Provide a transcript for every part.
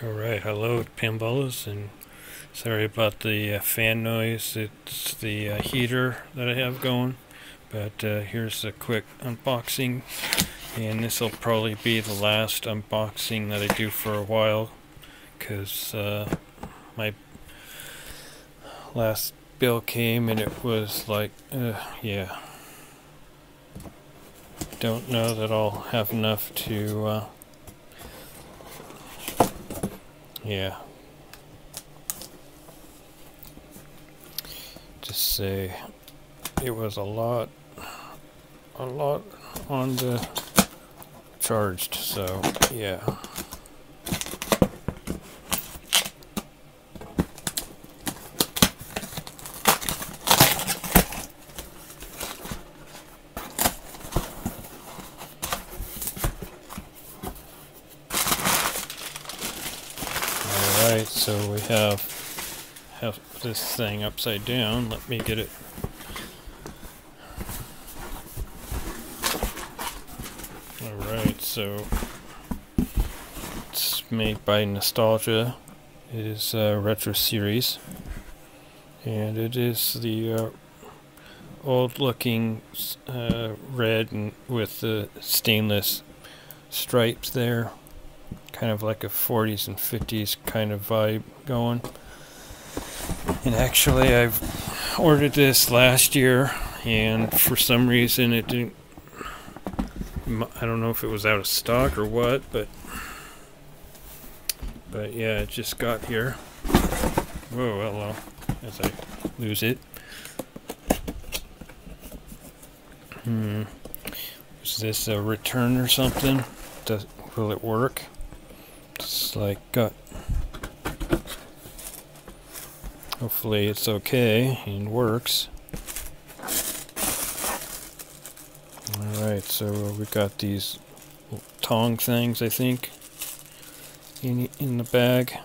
Alright, hello Pinballas, and sorry about the uh, fan noise. It's the uh, heater that I have going. But uh, here's a quick unboxing, and this will probably be the last unboxing that I do for a while, because uh, my last bill came and it was like, uh, yeah. Don't know that I'll have enough to uh, yeah. Just say it was a lot, a lot on the charged, so yeah. Alright, so we have have this thing upside down. Let me get it. Alright, so it's made by Nostalgia. It is a retro series. And it is the uh, old looking uh, red and with the stainless stripes there kind of like a 40s and 50s kind of vibe going. And actually, I've ordered this last year, and for some reason, it didn't. I don't know if it was out of stock or what, but. But yeah, it just got here. Whoa, hello. As I lose it. Hmm. Is this a return or something? Does, will it work? It's like got. Hopefully it's okay and works. Alright, so we got these tong things, I think, in, in the bag.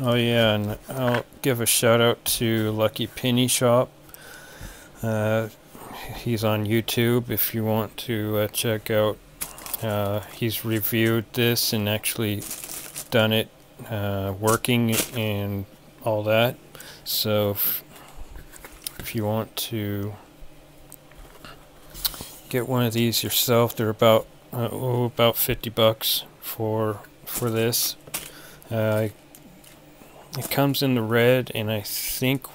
Oh yeah, and I'll give a shout out to Lucky Penny Shop. Uh, he's on YouTube if you want to uh, check out uh, he's reviewed this and actually done it uh, working and all that. So if, if you want to get one of these yourself, they're about uh, oh, about 50 bucks for for this. Uh, it comes in the red and I think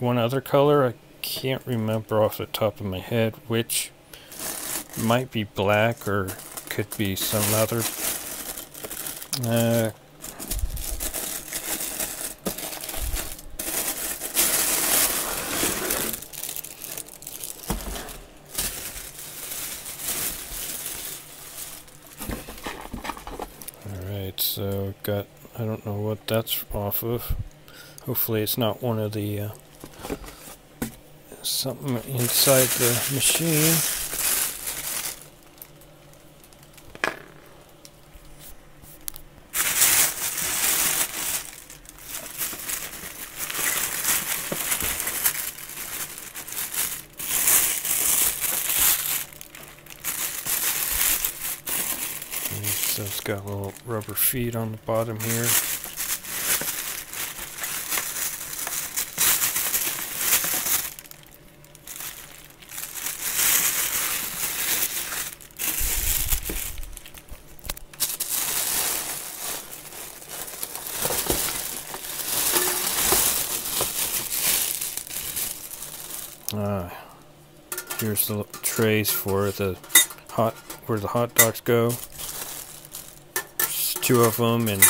one other color. I can't remember off the top of my head which might be black or could be some other. Uh, Alright, so got, I don't know what that's off of. Hopefully it's not one of the, uh, something inside the machine. So it's got little rubber feet on the bottom here. Ah, here's the trays for the hot where the hot dogs go two of them and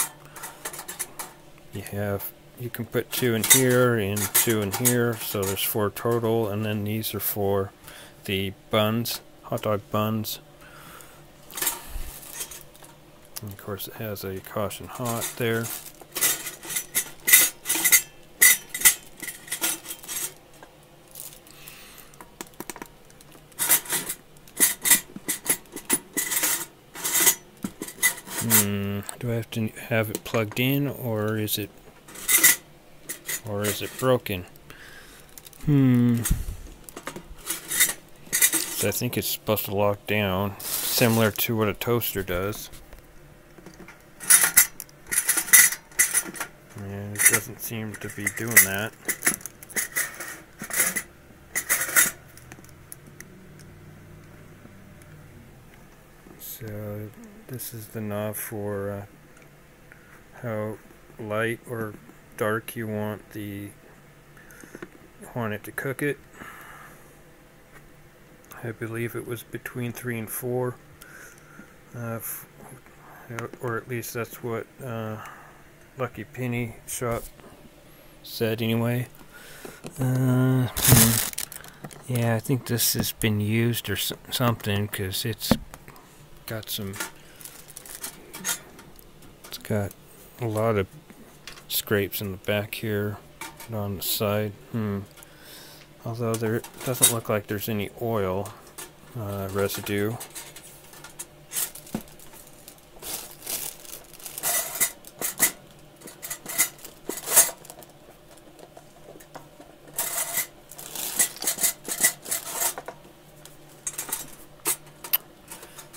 you have you can put two in here and two in here so there's four total and then these are for the buns hot dog buns. And of course it has a caution hot there Hmm, do I have to have it plugged in or is it or is it broken? Hmm. So I think it's supposed to lock down, similar to what a toaster does. And it doesn't seem to be doing that. This is the knob for uh, how light or dark you want the want it to cook it. I believe it was between three and four, uh, or at least that's what uh, Lucky Penny shop said anyway. Uh, hmm. Yeah, I think this has been used or something because it's got some. Got a lot of scrapes in the back here and on the side. Hmm. Although there doesn't look like there's any oil uh, residue.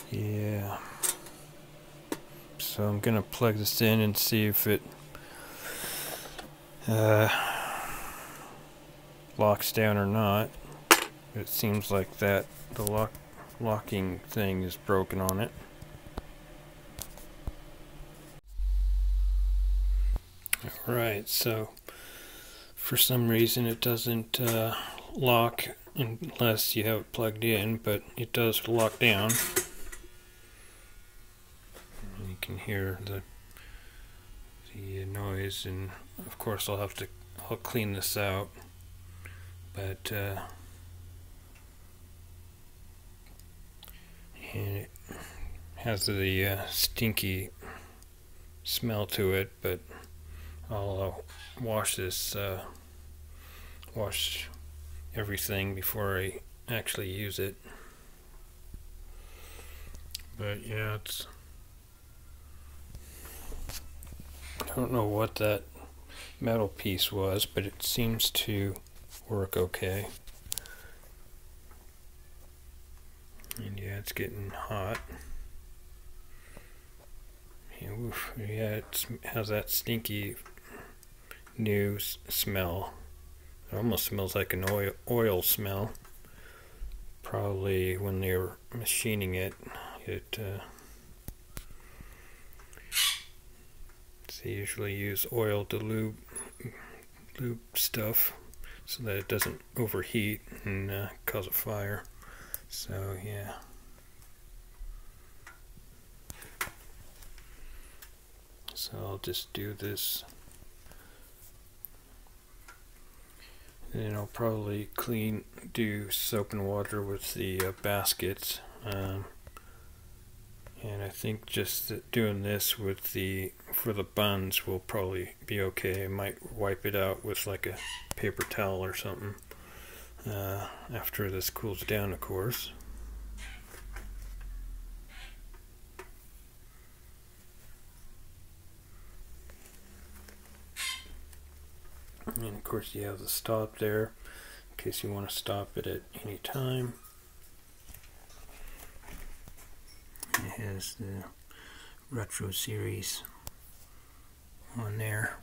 Yeah. So I'm gonna plug this in and see if it uh, locks down or not. It seems like that the lock locking thing is broken on it. Alright, so for some reason it doesn't uh, lock unless you have it plugged in, but it does lock down can hear the the noise and of course I'll have to I'll clean this out. But uh, and it has the uh, stinky smell to it but I'll uh, wash this uh, wash everything before I actually use it. But yeah it's I don't know what that metal piece was, but it seems to work okay. And yeah, it's getting hot. Yeah, oof, yeah it has that stinky new smell. It almost smells like an oil, oil smell. Probably when they were machining it, it uh, They usually use oil to lube, lube stuff so that it doesn't overheat and uh, cause a fire. So, yeah. So I'll just do this. And I'll probably clean, do soap and water with the uh, baskets. Um, and I think just doing this with the for the buns will probably be okay. I might wipe it out with like a paper towel or something uh, after this cools down, of course. And of course you have the stop there in case you want to stop it at any time. It has the retro series on there.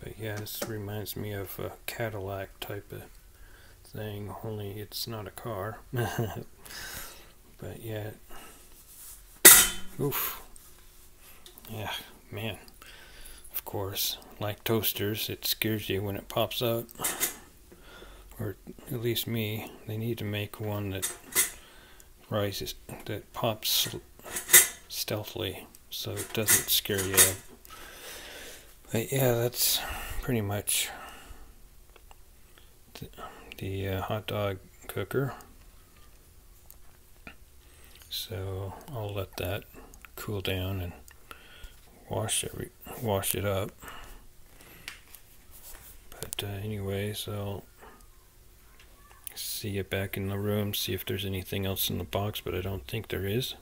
But yeah, this reminds me of a Cadillac type of thing, only it's not a car. but yeah. Oof. Yeah, man. Course, like toasters, it scares you when it pops out or at least me, they need to make one that rises, that pops stealthily, so it doesn't scare you. But yeah, that's pretty much the, the uh, hot dog cooker. So I'll let that cool down and wash every wash it up. But uh, anyways, I'll see it back in the room, see if there's anything else in the box, but I don't think there is.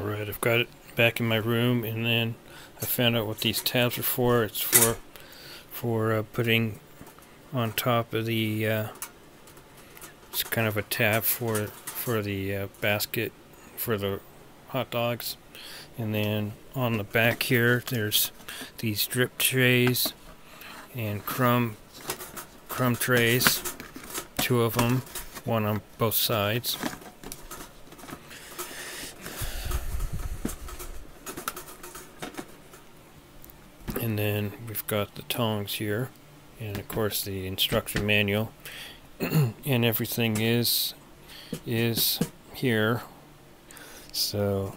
Alright, I've got it back in my room, and then I found out what these tabs are for. It's for for uh, putting on top of the uh, it's kind of a tab for for the uh, basket for the hot dogs. And then on the back here there's these drip trays and crumb crumb trays. Two of them one on both sides. And then we've got the tongs here and of course the instruction manual. And everything is is here so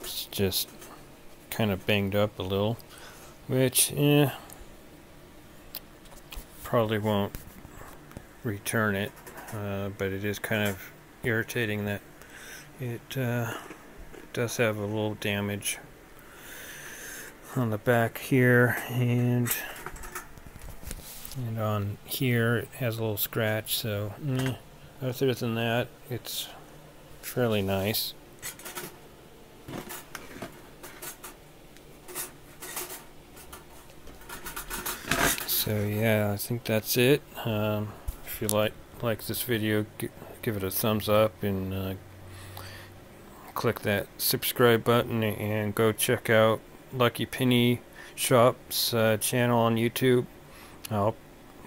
it's just kind of banged up a little which eh, probably won't return it uh, but it is kind of irritating that it uh, does have a little damage on the back here and and on here it has a little scratch so eh, other than that it's fairly nice so yeah I think that's it um, if you like like this video give it a thumbs up and uh, click that subscribe button and go check out Lucky Penny Shop's uh, channel on YouTube. I'll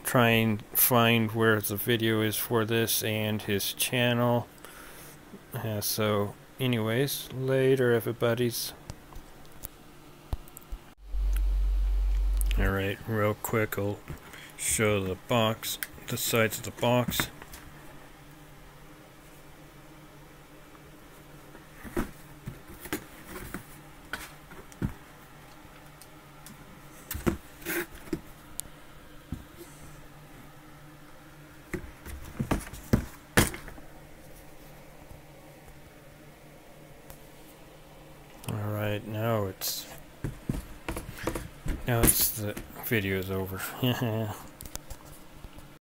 try and find where the video is for this and his channel. Uh, so, anyways, later, everybody's. Alright, real quick, I'll show the box, the sides of the box. Alright, it's the video is over.